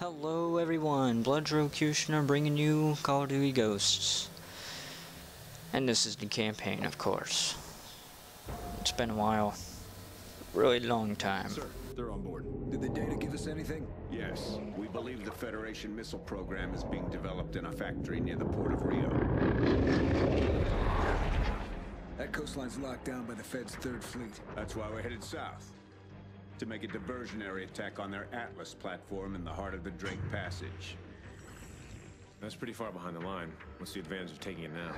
Hello everyone, Bloodrocutioner bringing you Call of Duty Ghosts. And this is the campaign, of course. It's been a while. Really long time. Sir, they're on board. Did the data give us anything? Yes, we believe the Federation missile program is being developed in a factory near the port of Rio. That coastline's locked down by the Fed's Third Fleet. That's why we're headed south. To make a diversionary attack on their Atlas platform in the heart of the Drake Passage. That's pretty far behind the line. What's the advantage of taking it now?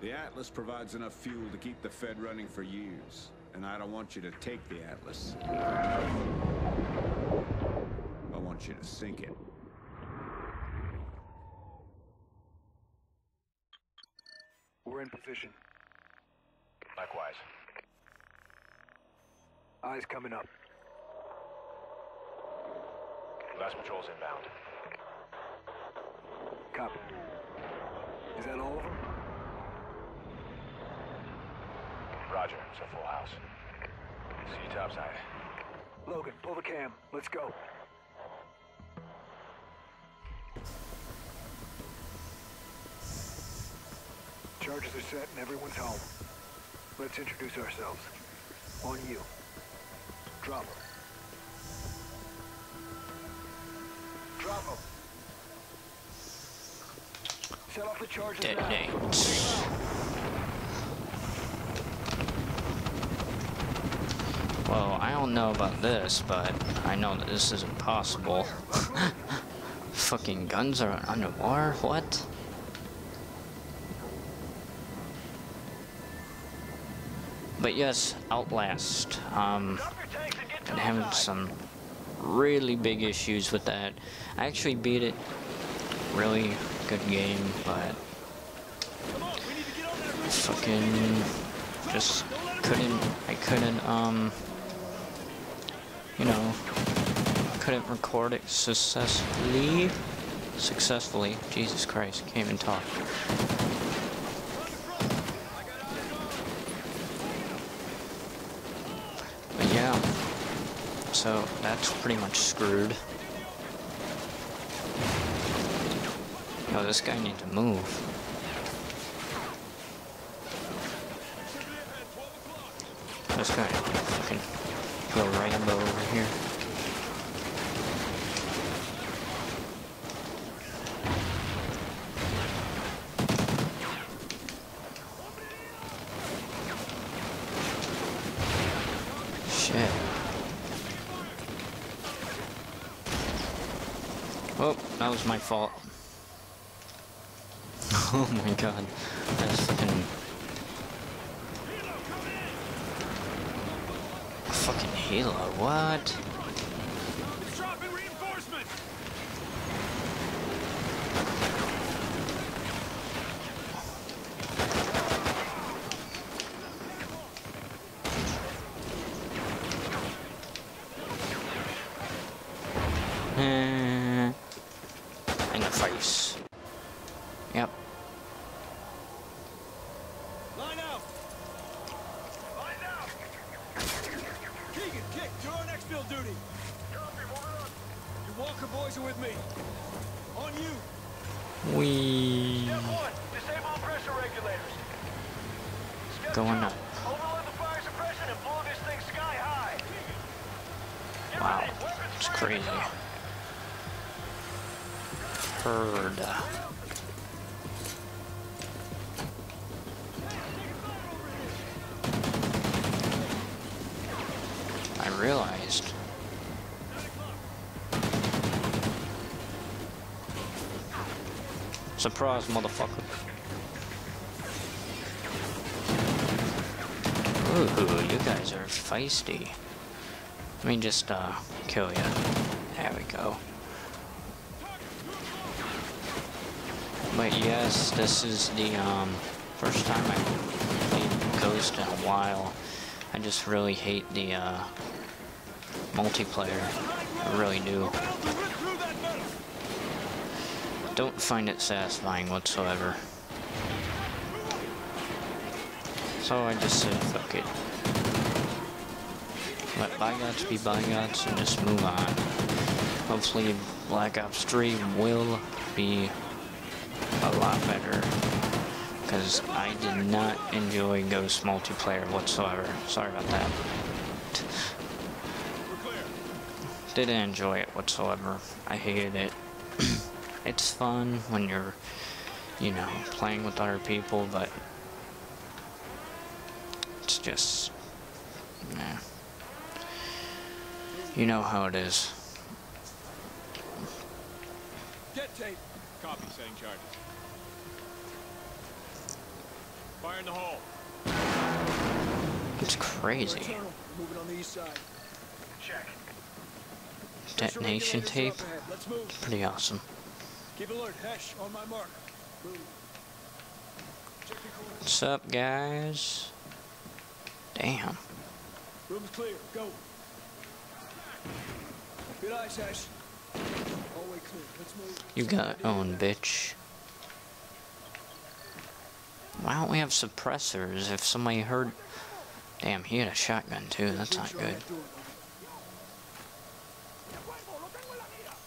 The Atlas provides enough fuel to keep the Fed running for years. And I don't want you to take the Atlas. I want you to sink it. We're in position. Likewise. Eyes coming up. Last patrol's inbound. Copy. Is that all of them? Roger, it's a full house. See you topside. Logan, pull the cam. Let's go. Charges are set and everyone's home. Let's introduce ourselves. On you. Drop 'em. Drop 'em. Set off the charges. Detonate. Well, I don't know about this, but I know that this is impossible. Fucking guns are underwater? What? But yes, Outlast. Um, been having some really big issues with that. I actually beat it. Really good game, but fucking just couldn't. I couldn't. Um, you know, couldn't record it successfully. Successfully. Jesus Christ, can't even talk. But yeah, so that's pretty much screwed. Yo, this guy needs to move. This guy fucking go Rambo over here. Shit. Oh, that was my fault. Oh my god. That's fucking... Fucking Halo, what? Walker boys are with me. On you. We Step one, disable pressure regulators. Step Going two, up. Overload the fire suppression and blow this thing sky high. Get Wow, it's crazy. go. Surprise, motherfucker. Ooh, you guys are feisty. Let me just, uh, kill you. There we go. But yes, this is the um, first time I played Ghost in a while. I just really hate the uh, multiplayer. I really do. Don't find it satisfying whatsoever. So I just said, fuck it. let bygones be bygones and just move on. Hopefully Black Ops 3 will be a lot better. Because I did not enjoy Ghost multiplayer whatsoever. Sorry about that. Didn't enjoy it whatsoever. I hated it. It's fun when you're, you know, playing with other people, but it's just, nah. You know how it is. Get tape. Copy, setting charges. Fire in the hole. It's crazy. Tunnel. Moving on the east side. Check. Detonation tape. Pretty awesome. Keep alert. Hesh, on my mark. Move. Check your coordinates. What's up, guys? Damn. Room's clear. Go. Good eyes, Hesh. Hallway clear. Let's move. You got own, bitch. Why don't we have suppressors if somebody heard... Damn, he had a shotgun too, that's not good. that door.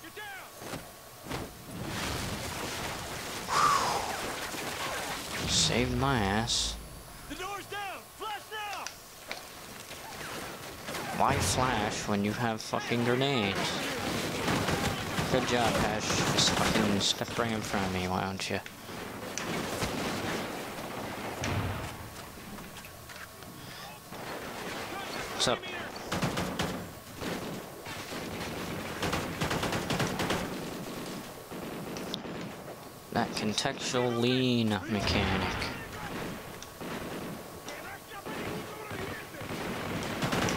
Get down! Saved my ass. The door's down! Flash now! Why flash when you have fucking grenades? Good job, Hesh. Just fucking step right in front of me, why don't you? What's up? That contextual lean mechanic.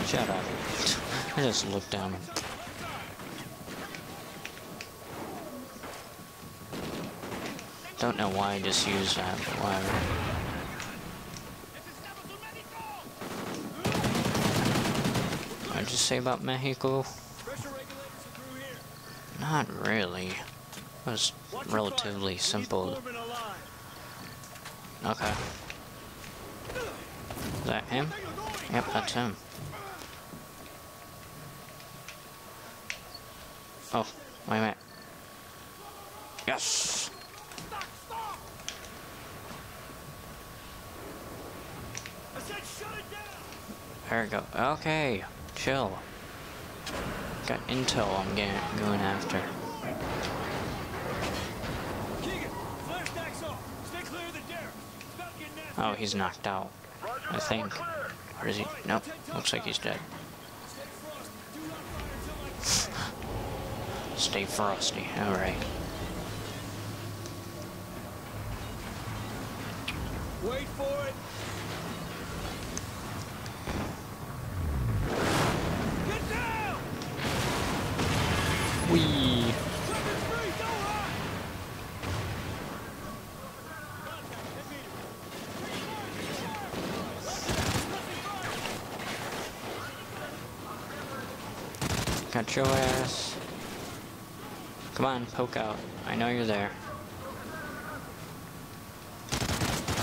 Shut up. I just looked down. Don't know why I just used that, but whatever. What'd you say about Mexico? Not really. It was relatively simple. Okay. Is that him? Yep, that's him. Oh, wait a minute. Yes! There we go. Okay, chill. Got intel I'm getting, going after. Oh, he's knocked out. I think. Or is he? Nope. Looks like he's dead. Stay frosty. Alright. Wait for it. Get down! Wee! Trigger free, don't run! Contact, 10 meters. Got your ass. Come on, poke out. I know you're there.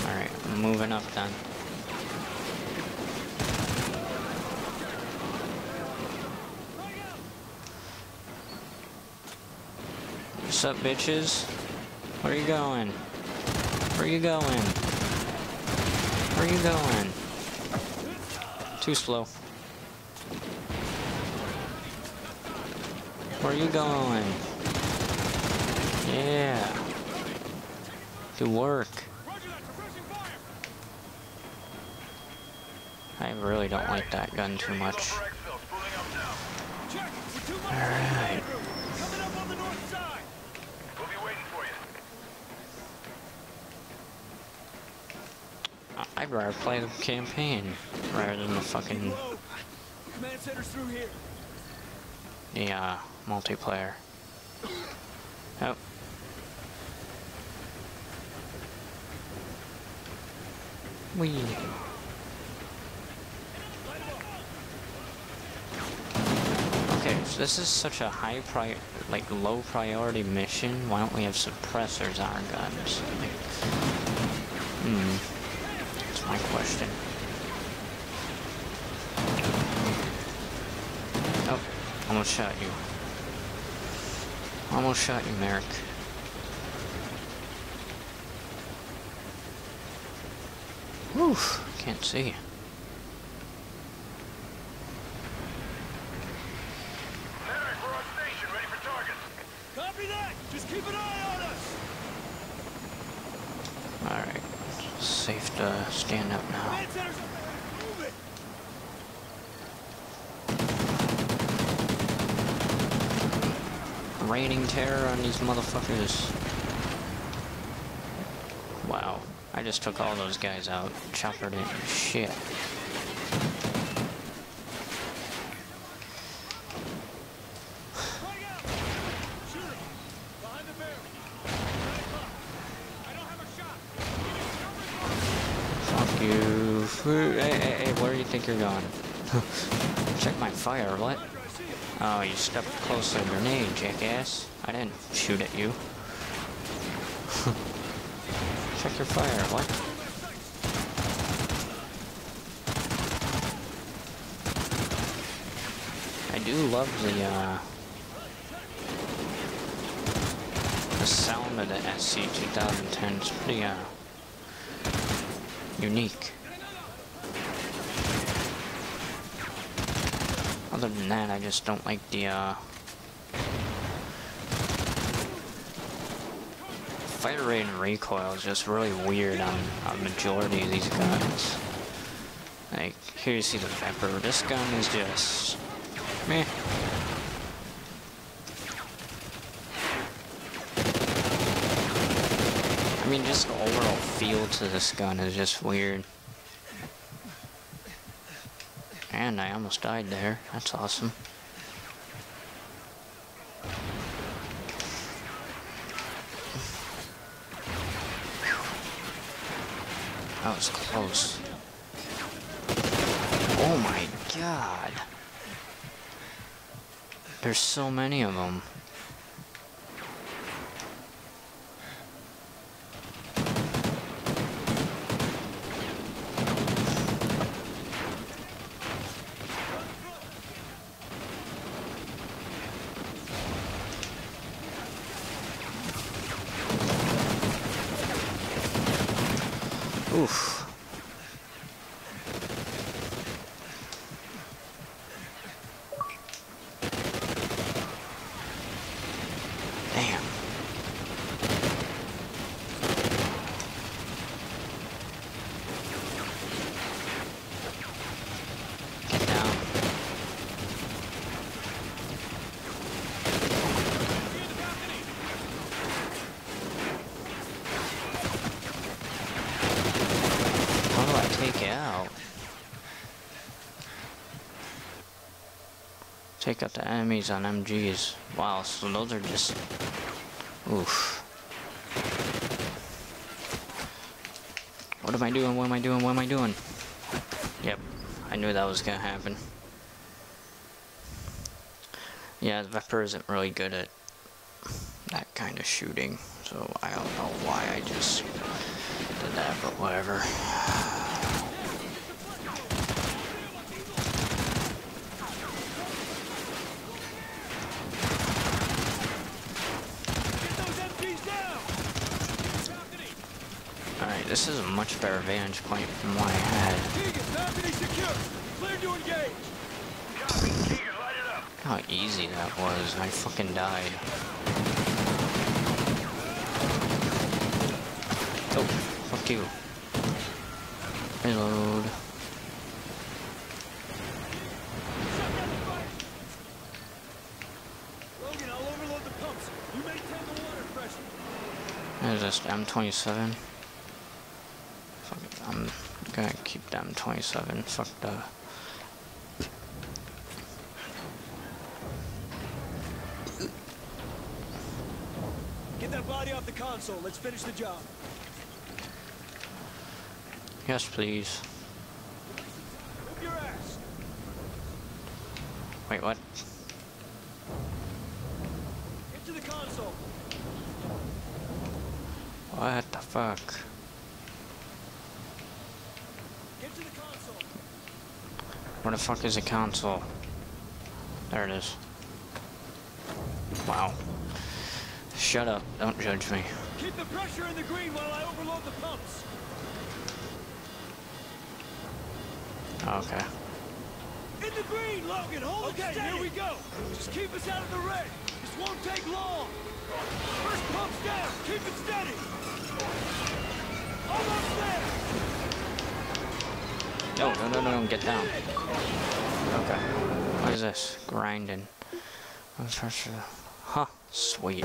Alright, moving up then. What's up, bitches? Where you going? Where you going? Where you going? Too slow. Where are you going? Yeah. Good work. Roger that, refreshing fire! I really don't like that gun too much. Check, we're two miles Alright. Coming up on the north side! We'll be waiting for you. I- I'd rather play the campaign rather than the fucking Whoa. Multiplayer. Oh. Wee. Okay, so this is such a high pri like low priority mission. Why don't we have suppressors on our guns? Hmm. That's my question. Oh, almost shot you. Almost shot you, Merrick. Whew, can't see. Merrick, we're on station, ready for target. Copy that! Just keep an eye on us! Alright. Safe to stand up now. Man center's up ahead! Move it! Raining terror on these motherfuckers. Wow. I just took all those guys out. Choppered it. Shit. Fuck you. Hey, hey, hey, where do you think you're going? Check my fire, what? Oh, you stepped close to a grenade, jackass. I didn't shoot at you. Check your fire, what? I do love the, uh... The sound of the SC 2010. It's pretty, uh... Unique. Other than that, I just don't like the, uh... Fire rate and recoil is just really weird on a majority of these guns. Like, here you see the Viper. This gun is just... Meh. I mean, just the overall feel to this gun is just weird. And I almost died there. That's awesome. That was close. Oh my god. There's so many of them. Oof. Damn. Get down. How do I take it out? Out the enemies on MGs. Wow, so those are just... Oof. What am I doing? What am I doing? What am I doing? Yep, I knew that was gonna happen. Yeah, Viper isn't really good at that kind of shooting, so I don't know why I just did that, but whatever. Get those MPs down! Balcony! Alright, this is a much better vantage point from what I had. How easy that was. I fucking died. Oh, fuck you. Reload. I'll overload the pumps. You the water pressure. This M27. Fuck it, I'm gonna keep the M27. Fuck the... Get that body off the console. Let's finish the job. Yes, please. Move your ass. Wait, what? Get to the console. What the fuck? Get to the console. Where the fuck is the console? There it is. Wow. Shut up. Don't judge me. Keep the pressure in the green while I overload the pumps. Okay. In the green, Logan, hold okay, steady. here we go. Just keep us out of the red. This won't take long. First pump's down. Keep it steady. Almost there. No, no, no, no, no, get down. Okay. What is this? Grinding. Huh. Sweet.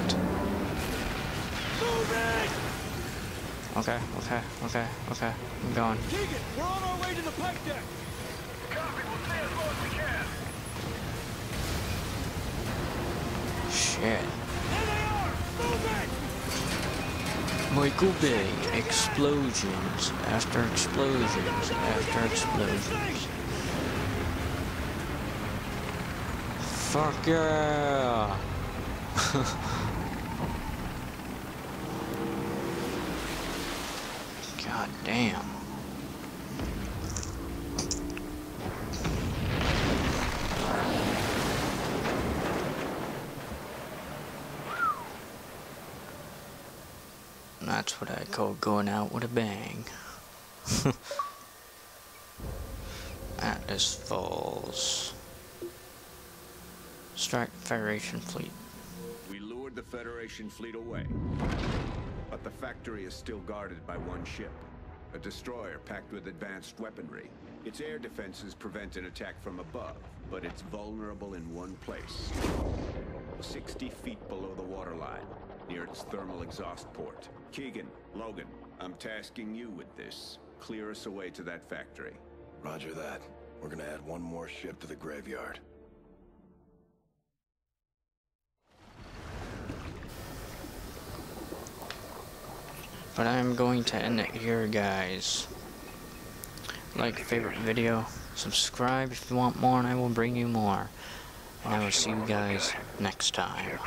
Okay, okay, okay, okay. I'm going. Keegan, we're on our way to the pipe deck. Copy, we'll stay as low as we can. Shit. There they are! Move it! Michael Bay. Explosions after explosions after explosions. Fuck yeah! God damn. That's what I call going out with a bang. Atlas Falls. Strike Federation fleet. We lured the Federation fleet away. But the factory is still guarded by one ship. A destroyer packed with advanced weaponry. Its air defenses prevent an attack from above, but it's vulnerable in one place. 60 feet below the waterline, near its thermal exhaust port. Keegan, Logan, I'm tasking you with this. Clear us away to that factory. Roger that. We're gonna add one more ship to the graveyard. But I'm going to end it here, guys. Like, favorite video, subscribe if you want more, and I will bring you more. I will see you guys next time.